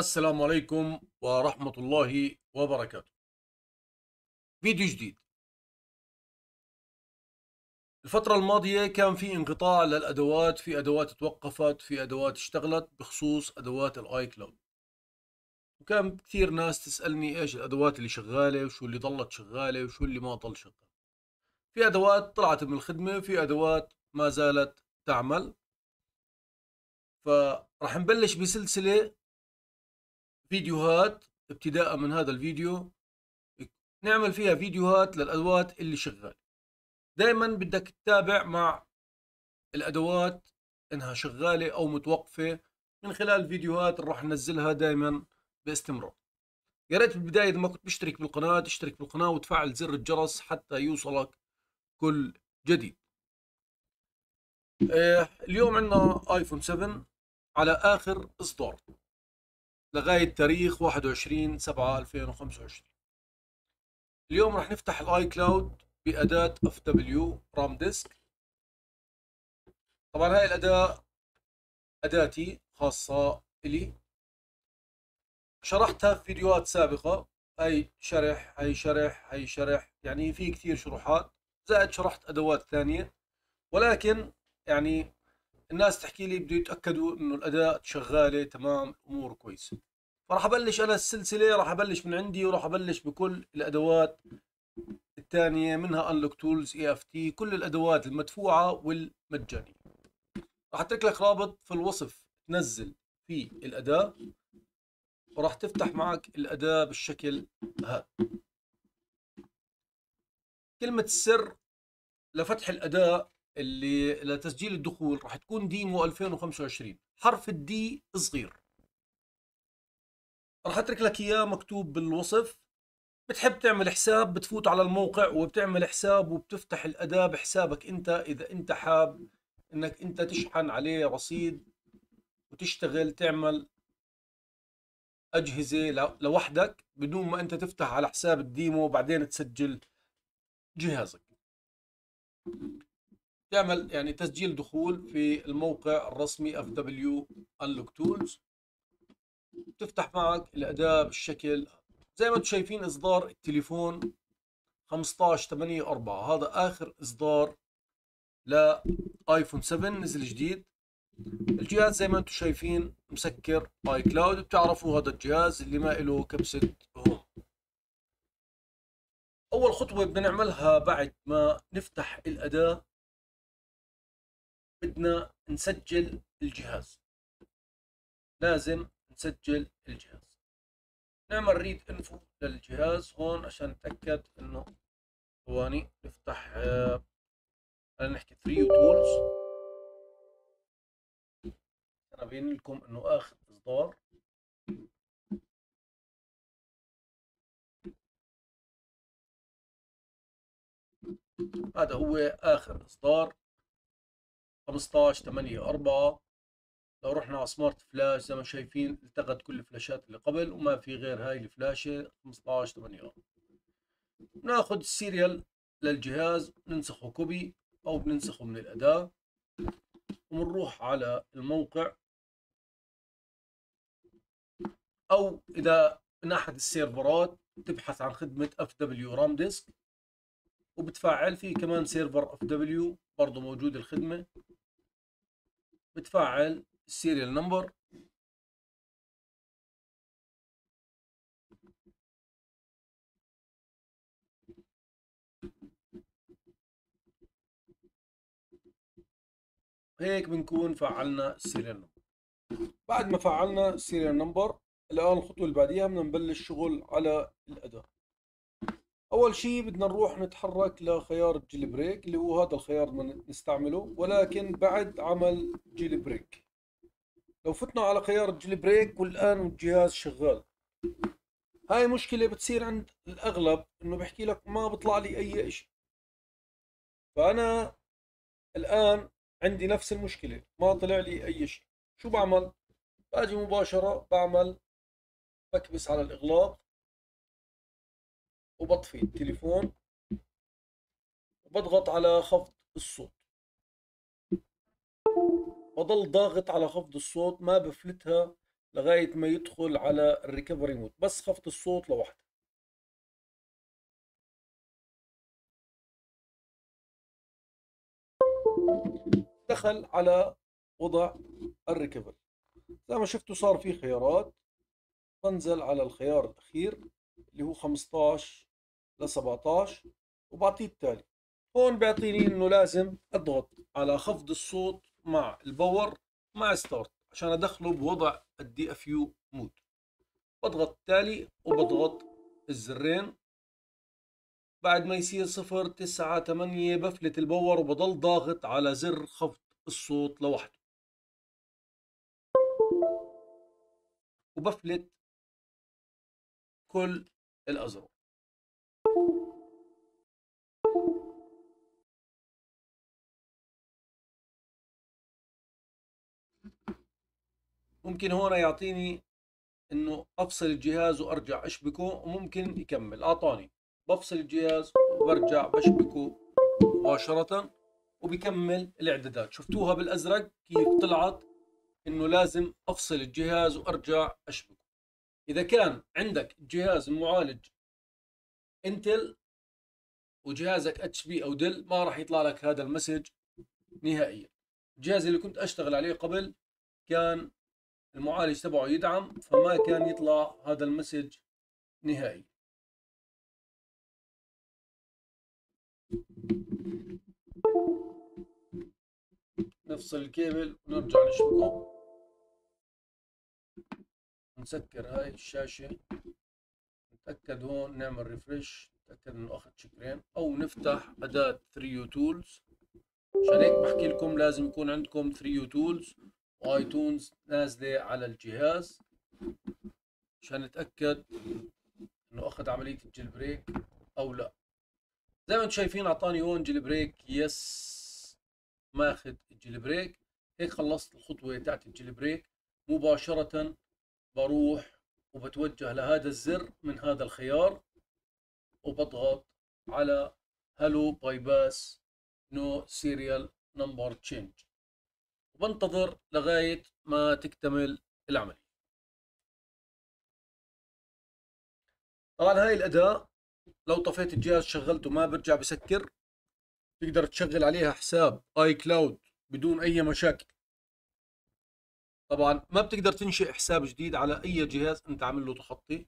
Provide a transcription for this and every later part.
السلام عليكم ورحمة الله وبركاته. فيديو جديد. الفترة الماضية كان في انقطاع للأدوات في أدوات توقفت في أدوات اشتغلت بخصوص أدوات الآي كلاود. وكان كثير ناس تسألني إيش الأدوات اللي شغالة وشو اللي ضلت شغالة وشو اللي ما ضل شغال. في أدوات طلعت من الخدمة في أدوات ما زالت تعمل. فرح نبلش بسلسلة فيديوهات ابتداء من هذا الفيديو نعمل فيها فيديوهات للأدوات اللي شغالة دائما بدك تتابع مع الأدوات إنها شغالة أو متوقفة. من خلال فيديوهات راح ننزلها دائما باستمرار. يا ريت بالبداية إذا ما كنت مشترك بالقناة تشترك بالقناة وتفعل زر الجرس حتى يوصلك كل جديد. آه، اليوم عندنا ايفون 7 على آخر إصدار. لغاية تاريخ 21 7 2025 اليوم راح نفتح الاي كلاود بأداة أف دبليو رام ديسك. طبعا هاي الأداة أداتي خاصة إلي. شرحتها في فيديوهات سابقة. هاي شرح هاي شرح هاي شرح. يعني في كثير شروحات. زائد شرحت أدوات ثانية. ولكن يعني الناس تحكي لي بده يتأكدوا إنه الأداء شغالة تمام الأمور كويسه فراح أبلش أنا السلسلة راح أبلش من عندي وراح أبلش بكل الأدوات الثانية منها انلوك تولز اي اف تي كل الأدوات المدفوعة والمجانية. راح أترك لك رابط في الوصف تنزل في الاداء وراح تفتح معك الاداء بالشكل هذا. كلمة السر لفتح الاداء اللي لتسجيل الدخول راح تكون ديمو 2025 حرف الدي صغير. راح أترك لك إياه مكتوب بالوصف. بتحب تعمل حساب بتفوت على الموقع وبتعمل حساب وبتفتح الأداة بحسابك أنت إذا أنت حاب إنك أنت تشحن عليه رصيد وتشتغل تعمل أجهزة لوحدك بدون ما أنت تفتح على حساب الديمو وبعدين تسجل جهازك. تعمل يعني تسجيل دخول في الموقع الرسمي دبليو انلوك تولز تفتح معك الاداء بالشكل زي ما أنتم شايفين إصدار التليفون 15 8 4 هذا آخر إصدار لايفون 7 نزل جديد. الجهاز زي ما أنتم شايفين مسكر آي كلاود بتعرفوا هذا الجهاز اللي ما له كبسة هوم. أول خطوة بدنا نعملها بعد ما نفتح الأداة بدنا نسجل الجهاز. لازم نسجل الجهاز. نعمل ريد انفو للجهاز هون عشان نتأكد إنه ثواني نفتح آه خلينا نحكي 3 تولز أنا بين لكم إنه اخر إصدار. هذا هو آخر إصدار. 15 8 4 لو رحنا على سمارت فلاش زي ما شايفين التغت كل الفلاشات اللي قبل وما في غير هاي الفلاشة 15 8 4 بناخذ السيريال للجهاز ننسخه كوبي أو بننسخه من الأداة وبنروح على الموقع. أو إذا من احد السيرفرات تبحث عن خدمة اف دبليو رام ديسك وبتفعل في كمان سيرفر اف دبليو برضه موجود الخدمة. بتفعل السيريال نمبر هيك بنكون فعلنا السيريال نمبر بعد ما فعلنا السيريال نمبر الآن الخطوة اللي بعديها بدنا نبلش شغل على الاداء أول شيء بدنا نروح نتحرك لخيار الجيلي بريك اللي هو هذا الخيار بدنا نستعمله ولكن بعد عمل جيلي بريك. لو فتنا على خيار الجيلي بريك والآن الجهاز شغال. هاي مشكلة بتصير عند الأغلب إنه بحكي لك ما بيطلع لي أي إشي. فأنا الآن عندي نفس المشكلة ما طلع لي أي شيء شو بعمل؟ باجي مباشرة بعمل بكبس على الإغلاق وبطفي التليفون وبضغط على خفض الصوت. بضل ضاغط على خفض الصوت ما بفلتها لغاية ما يدخل على الريكفري مود بس خفض الصوت لوحده. دخل على وضع الريكفري. زي ما شفتوا صار في خيارات. بنزل على الخيار الأخير اللي هو 15 ل 17 وبعطيه التالي. هون بيعطيني إنه لازم أضغط على خفض الصوت مع الباور مع ستارت عشان أدخله بوضع الدي اف يو مود بضغط التالي وبضغط الزرين. بعد ما يصير صفر تسعة ثمانية بفلت الباور وبضل ضاغط على زر خفض الصوت لوحده. وبفلت كل الأزرار. ممكن هون يعطيني إنه أفصل الجهاز وأرجع أشبكه وممكن يكمل. أعطاني. بفصل الجهاز وبرجع بشبكه مباشرة وبكمل الإعدادات. شفتوها بالأزرق؟ كيف طلعت؟ إنه لازم أفصل الجهاز وأرجع أشبكه. إذا كان عندك جهاز المعالج إنتل وجهازك اتش بي أو ديل ما راح يطلع لك هذا المسج نهائيا. الجهاز اللي كنت أشتغل عليه قبل كان المعالج تبعه يدعم فما كان يطلع هذا المسج نهائي. نفصل الكيبل ونرجع نشبكه نسكر هاي الشاشة. نتأكد هون نعمل ريفرش نتأكد إنه أخذ شكرين أو نفتح أداة 3 تولز عشان هيك بحكي لكم لازم يكون عندكم 3 تولز وايتونز نازلة على الجهاز عشان نتأكد إنه أخذ عملية الجيل بريك أو لا. زي ما أنتم شايفين أعطاني هون جيل بريك. يس ماخذ الجيل بريك. هيك خلصت الخطوة تاعت الجيل بريك. مباشرة بروح وبتوجه لهذا الزر من هذا الخيار وبضغط على هلو باي باس نو سيريال نمبر تشينج وبنتظر لغاية ما تكتمل العملية طبعا هاي الأداة لو طفيت الجهاز شغلته ما برجع بسكر تقدر تشغل عليها حساب اي كلاود بدون أي مشاكل. طبعا ما بتقدر تنشئ حساب جديد على أي جهاز أنت عامل له تخطي.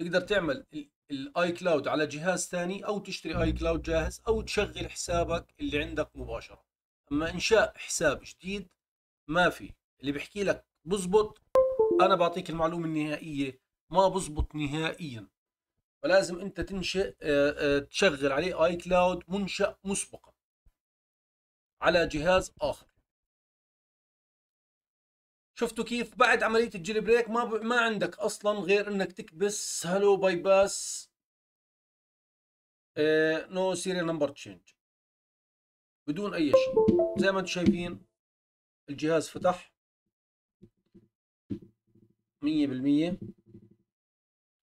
تقدر تعمل الاي كلاود على جهاز ثاني أو تشتري اي كلاود جاهز أو تشغل حسابك اللي عندك مباشرة. أما إنشاء حساب جديد ما في. اللي بيحكي لك بزبط أنا بعطيك المعلومة النهائية ما بزبط نهائيا. فلازم أنت تنشئ آه، آه، تشغل عليه اي كلاود منشأ مسبقا. على جهاز آخر. شفتوا كيف؟ بعد عملية الجيل بريك ما ب... ما عندك أصلا غير إنك تكبس هلو باي باس نو سيريال نمبر تشينج بدون أي شيء. زي ما أنتم شايفين الجهاز فتح مية بالمية.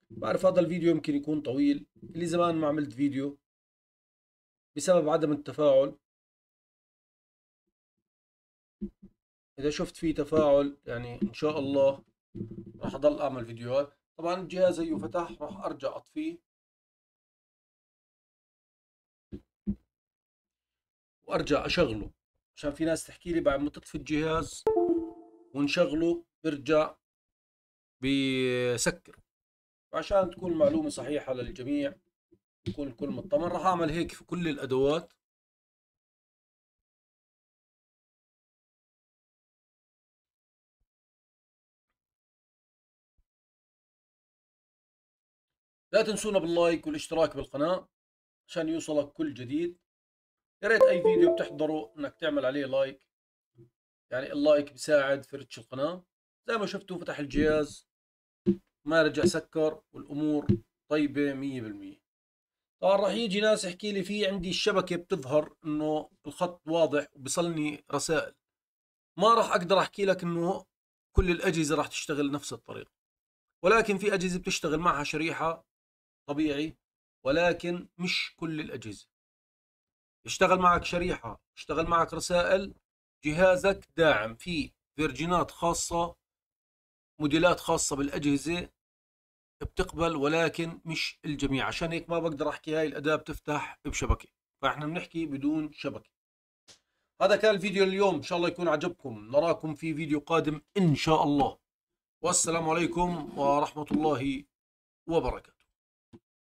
بعرف هذا الفيديو يمكن يكون طويل. اللي زمان ما عملت فيديو بسبب عدم التفاعل. إذا شفت فيه تفاعل يعني إن شاء الله راح أضل أعمل فيديوهات. طبعا الجهاز هيو فتح راح أرجع أطفيه. وأرجع أشغله. عشان في ناس تحكي لي بعد ما تطفي الجهاز ونشغله برجع بسكر عشان تكون المعلومة صحيحة للجميع يكون الكل مطمن. راح أعمل هيك في كل الأدوات. لا تنسونا باللايك والاشتراك بالقناة عشان يوصلك كل جديد. يا ريت أي فيديو بتحضره إنك تعمل عليه لايك يعني اللايك بيساعد في رتش القناة. زي ما شفتوا فتح الجهاز. ما رجع سكر والأمور مية بالمية. طبعا راح يجي ناس يحكي لي في عندي الشبكة بتظهر إنه الخط واضح وبيصلني رسائل. ما راح أقدر أحكي لك إنه كل الأجهزة راح تشتغل نفس الطريقة. ولكن في أجهزة بتشتغل معها شريحة طبيعي. ولكن مش كل الأجهزة. اشتغل معك شريحة اشتغل معك رسائل جهازك داعم في فيرجينات خاصة موديلات خاصة بالأجهزة بتقبل ولكن مش الجميع. عشان هيك ما بقدر أحكي هاي الأداة بتفتح بشبكة. فإحنا بنحكي بدون شبكة. هذا كان الفيديو اليوم. إن شاء الله يكون عجبكم. نراكم في فيديو قادم إن شاء الله. والسلام عليكم ورحمة الله وبركاته.